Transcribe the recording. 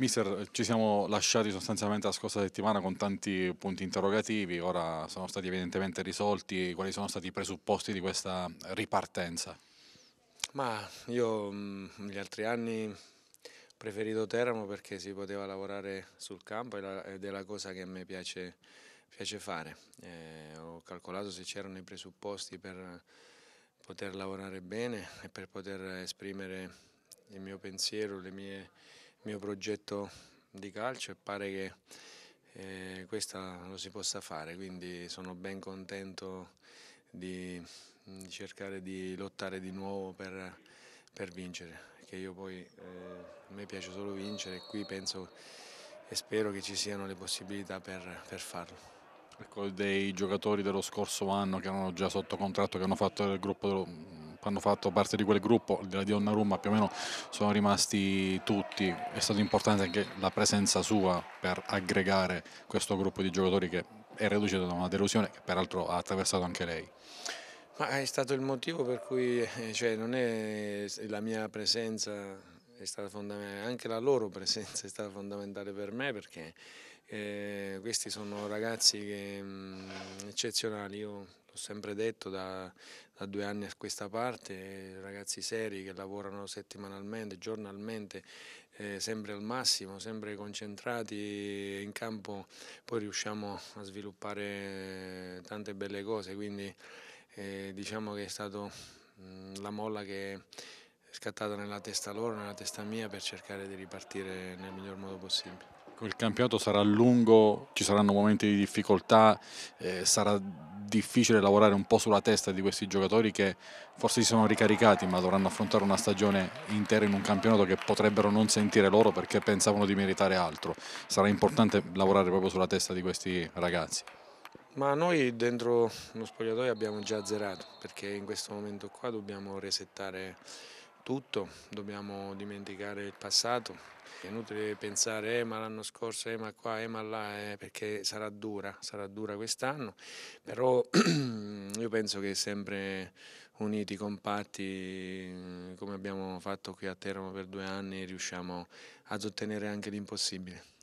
Mister, ci siamo lasciati sostanzialmente la scorsa settimana con tanti punti interrogativi, ora sono stati evidentemente risolti, quali sono stati i presupposti di questa ripartenza? Ma io mh, gli altri anni ho preferito Teramo perché si poteva lavorare sul campo ed è la cosa che a me piace, piace fare. Eh, ho calcolato se c'erano i presupposti per poter lavorare bene e per poter esprimere il mio pensiero, le mie mio progetto di calcio e pare che eh, questa lo si possa fare, quindi sono ben contento di, di cercare di lottare di nuovo per, per vincere, perché io poi eh, a me piace solo vincere e qui penso e spero che ci siano le possibilità per, per farlo. Ecco, dei giocatori dello scorso anno che erano già sotto contratto, che hanno fatto il gruppo hanno fatto parte di quel gruppo, della Donnarumma più o meno sono rimasti tutti, è stato importante anche la presenza sua per aggregare questo gruppo di giocatori che è reduce da una delusione che peraltro ha attraversato anche lei. Ma è stato il motivo per cui eh, cioè, non è la mia presenza è stata fondamentale, anche la loro presenza è stata fondamentale per me perché eh, questi sono ragazzi che, mh, eccezionali, io sempre detto da, da, due anni a questa parte, ragazzi seri che lavorano settimanalmente, giornalmente, eh, sempre al massimo, sempre concentrati in campo, poi riusciamo a sviluppare tante belle cose, quindi eh, diciamo che è stata la molla che è scattata nella testa loro, nella testa mia per cercare di ripartire nel miglior modo possibile. Il campionato sarà lungo, ci saranno momenti di difficoltà, eh, sarà difficile lavorare un po' sulla testa di questi giocatori che forse si sono ricaricati ma dovranno affrontare una stagione intera in un campionato che potrebbero non sentire loro perché pensavano di meritare altro. Sarà importante lavorare proprio sulla testa di questi ragazzi. Ma noi dentro lo spogliatoio abbiamo già zerato perché in questo momento qua dobbiamo resettare tutto, dobbiamo dimenticare il passato. È inutile pensare eh, ma l'anno scorso, eh, ma qua, eh, ma là, eh, perché sarà dura, sarà dura quest'anno, però io penso che sempre uniti, compatti, come abbiamo fatto qui a Teramo per due anni, riusciamo ad ottenere anche l'impossibile.